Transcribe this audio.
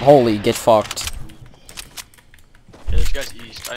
Holy, get fucked. Yeah, this guy's east. I